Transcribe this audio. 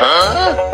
Huh?